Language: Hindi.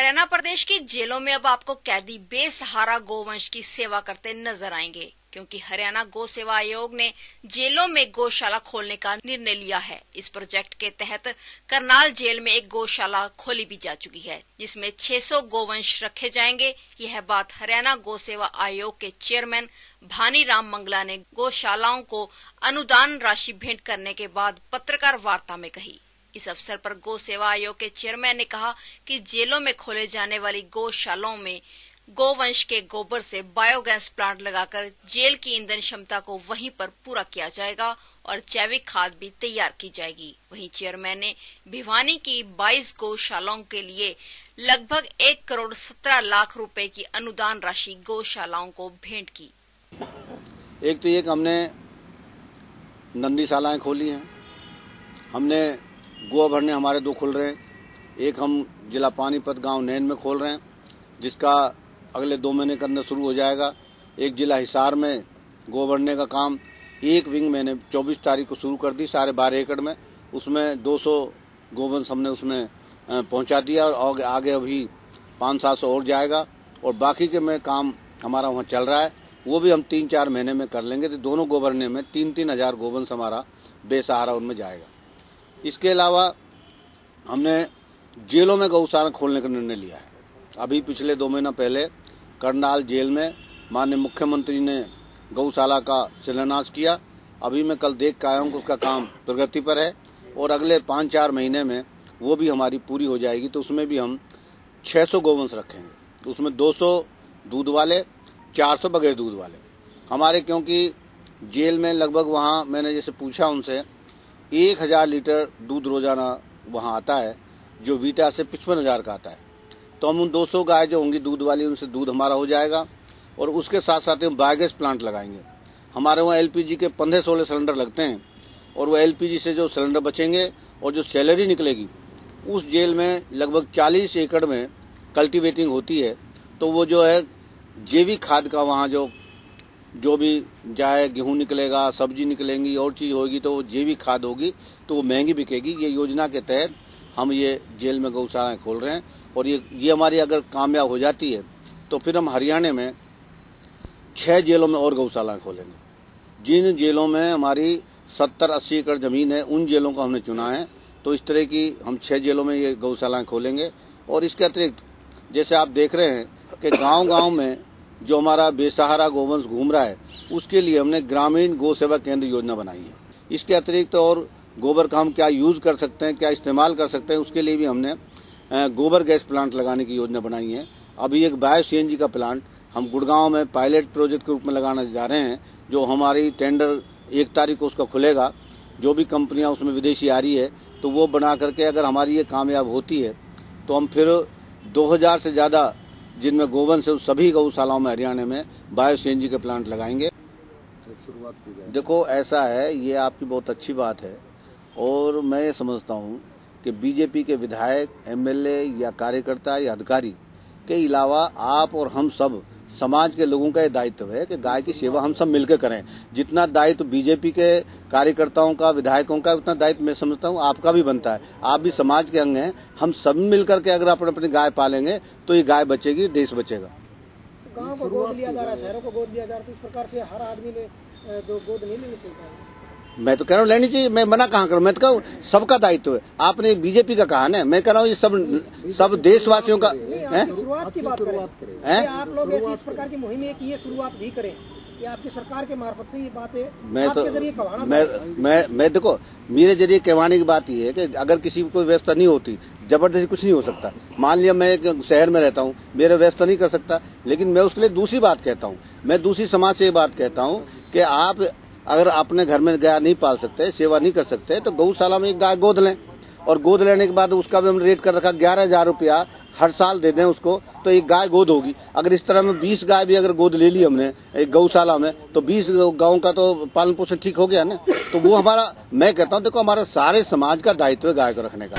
हरियाणा प्रदेश की जेलों में अब आपको कैदी बेसहारा गोवंश की सेवा करते नज़र आएँगे, क्योंकि हरियाणा गो सेवा आयोग ने जेलों में गौशाला खोलने का निर्णय लिया है। इस प्रोजेक्ट के तहत करनाल जेल में एक गौशाला खोली भी जा चुकी है, जिसमें 600 गोवंश रखे जाएँगे। यह बात हरियाणा गो सेवा आयोग के चेयरमैन भानी राम मंगला ने गौशालाओं को अनुदान राशि भेंट करने के बाद पत्रकार वार्ता में कही। इस अवसर पर गौ सेवा आयोग के चेयरमैन ने कहा कि जेलों में खोले जाने वाली गौशालाओं में गोवंश के गोबर से बायोगैस प्लांट लगाकर जेल की ईंधन क्षमता को वहीं पर पूरा किया जाएगा और जैविक खाद भी तैयार की जाएगी। वहीं चेयरमैन ने भिवानी की 22 गौशालाओं के लिए लगभग एक करोड़ सत्रह लाख रुपए की अनुदान राशि गौशालाओं को भेंट की। एक तो ये हमने नंदीशालाएँ खोली हैं। हमने गोवा भरने हमारे दो खुल रहे हैं। एक हम जिला पानीपत गाँव नैन में खोल रहे हैं, जिसका अगले दो महीने के अंदर शुरू हो जाएगा। एक जिला हिसार में गो भरने का काम एक विंग मैंने 24 तारीख को शुरू कर दी, साढ़े बारह एकड़ में। उसमें 200 सौ गोवंश हमने उसमें पहुँचा दिया और आगे अभी पाँच सात सौ और जाएगा। और बाकी के में काम हमारा वहाँ चल रहा है। वो भी हम तीन चार महीने में कर लेंगे। तो दोनों गोबरने में तीन तीन हज़ार गोवंश हमारा बेसहारा उनमें जाएगा। इसके अलावा हमने जेलों में गौशाला खोलने का निर्णय लिया है। अभी पिछले दो महीना पहले करनाल जेल में माननीय मुख्यमंत्री ने गौशाला का शिलान्यास किया। अभी मैं कल देख के आया हूँ कि उसका काम प्रगति पर है और अगले पाँच चार महीने में वो भी हमारी पूरी हो जाएगी। तो उसमें भी हम 600 गोवंश रखेंगे उसमें 200 दूध वाले 400 बगैर दूध वाले। हमारे क्योंकि जेल में लगभग वहाँ मैंने जैसे पूछा उनसे एक हज़ार लीटर दूध रोज़ाना वहाँ आता है, जो वीटा से पचपन हज़ार का आता है। तो हम उन 200 गाय जो होंगी दूध वाली, उनसे दूध हमारा हो जाएगा और उसके साथ साथ हम बायोगैस प्लांट लगाएँगे। हमारे वहाँ एलपीजी के पंद्रह सोलह सिलेंडर लगते हैं और वो एलपीजी से जो सिलेंडर बचेंगे और जो सैलरी निकलेगी, उस जेल में लगभग 40 एकड़ में कल्टीवेटिंग होती है। तो वो जो है जैविक खाद का वहाँ जो जो भी चाहे गेहूँ निकलेगा, सब्ज़ी निकलेंगी, और चीज़ होगी तो वो जैविक खाद होगी तो वो महँगी बिकेगी। ये योजना के तहत हम ये जेल में गौशालाएँ खोल रहे हैं, और ये ये हमारी अगर कामयाब हो जाती है तो फिर हम हरियाणा में छह जेलों में और गौशालाएँ खोलेंगे। जिन जेलों में हमारी सत्तर अस्सी एकड़ ज़मीन है, उन जेलों को हमने चुना है। तो इस तरह की हम छह जेलों में ये गौशालाएँ खोलेंगे, और इसके अतिरिक्त, जैसे आप देख रहे हैं कि गाँव गाँव में जो हमारा बेसहारा गोवंश घूम रहा है, उसके लिए हमने ग्रामीण गौ सेवा केंद्र योजना बनाई है। इसके अतिरिक्त और गोबर का हम क्या यूज़ कर सकते हैं, क्या इस्तेमाल कर सकते हैं, उसके लिए भी हमने गोबर गैस प्लांट लगाने की योजना बनाई है। अभी एक बायो सीएनजी का प्लांट हम गुड़गांव में पायलट प्रोजेक्ट के रूप में लगाने जा रहे हैं, जो हमारी टेंडर एक तारीख को उसका खुलेगा। जो भी कंपनियाँ उसमें विदेशी आ रही है तो वो बना करके अगर हमारी ये कामयाब होती है तो हम फिर 2000 से ज़्यादा जिनमें गोवन से सभी गौशालाओं में हरियाणा में बायो सीएनजी के प्लांट लगाएँगे। शुरुआत की जाए। देखो ऐसा है ये आपकी बहुत अच्छी बात है। और मैं ये समझता हूँ कि बीजेपी के विधायक एमएलए या कार्यकर्ता या अधिकारी के अलावा आप और हम सब, समाज के लोगों का ये दायित्व है कि गाय की सेवा हम सब मिलकर करें। जितना दायित्व बीजेपी के कार्यकर्ताओं का, विधायकों का, उतना दायित्व मैं समझता हूँ आपका भी बनता है। आप भी समाज के अंग हैं, हम सब मिलकर के अगर अपने अपनी गाय पालेंगे तो ये गाय बचेगी, देश बचेगा। को गोद लिया जा रहा है, शहरों को गोद लिया जा रहा है तो इस प्रकार से हर आदमी ने जो गोद नहीं लेनी मैं तो कह रहा हूँ लेनी चाहिए मैं मना कहाँ करूँ? मैं तो कहूँ सबका दायित्व है। आपने बीजेपी का कहा ना मैं कह रहा हूँ ये सब सब देशवासियों का है? शुरुआत की बात करें। आप लोग ऐसी इस प्रकार की मुहिम है कि ये शुरुआत भी करें। ये आपकी सरकार के मार्फत से ये बात है। मैं तो मैं मैं मैं देखो मेरे ज़रिए कहवाने की बात ये है कि अगर किसी को व्यवस्था नहीं होती ज़बरदस्ती कुछ नहीं हो सकता। मान लिया मैं एक शहर में रहता हूँ मेरा व्यवस्था नहीं कर सकता लेकिन मैं उसके लिए दूसरी बात कहता हूँ। मैं दूसरी समाज से ये बात कहता हूँ कि आप अगर अपने घर में गाय नहीं पाल सकते, सेवा नहीं कर सकते तो गौशाला में एक गाय गोद लें। और गोद लेने के बाद उसका भी हमने रेट कर रखा ग्यारह हज़ार रुपया हर साल दे दें उसको तो एक गाय गोद होगी। अगर इस तरह में बीस गाय भी अगर गोद ले ली हमने, एक गौशाला में तो बीस गाँव का तो पालन पोषण ठीक हो गया ना? तो वो हमारा, मैं कहता हूँ, देखो हमारा सारे समाज का दायित्व है गाय को रखने का।